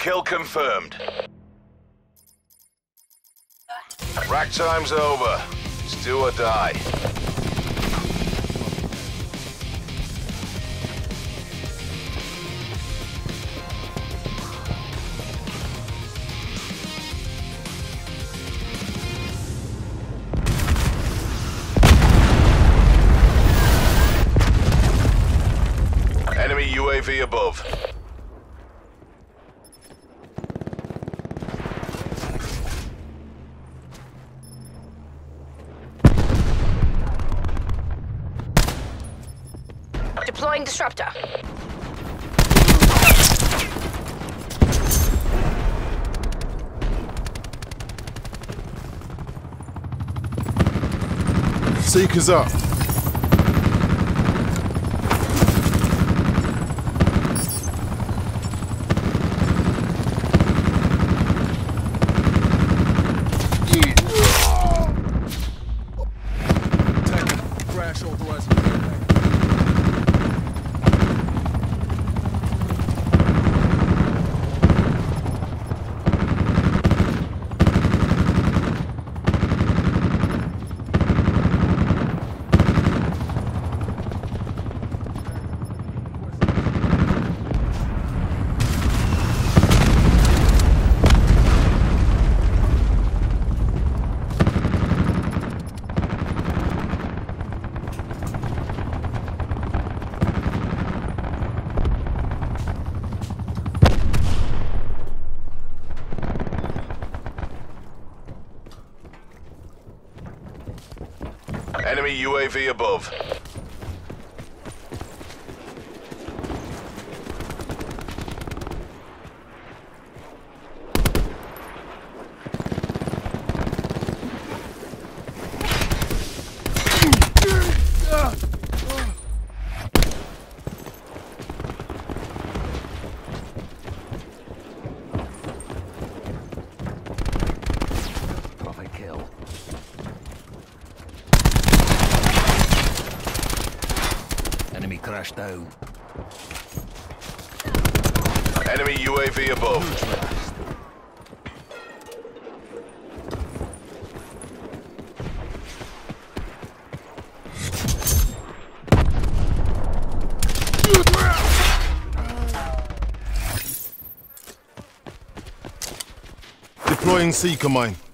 Kill confirmed. Rack time's over. It's do or die. Enemy UAV above. Deploying disruptor. Seekers up. Enemy UAV above. Profit kill. Enemy crash down. Enemy UAV above. Deploying Seeker mine.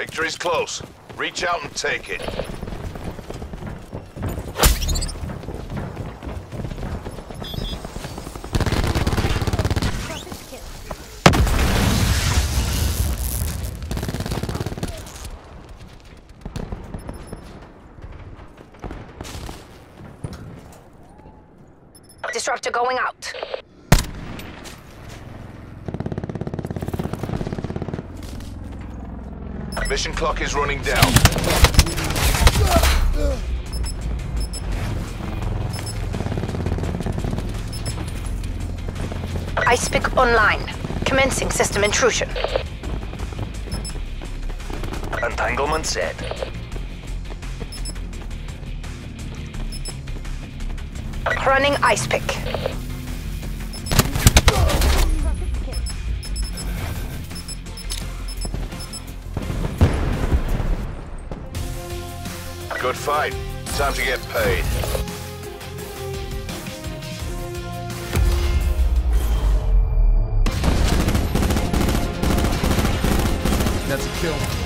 Victory's close. Reach out and take it. Disruptor going out. Mission clock is running down. Ice pick online. Commencing system intrusion. Entanglement set. Running ice pick. Good fight. Time to get paid. That's a kill.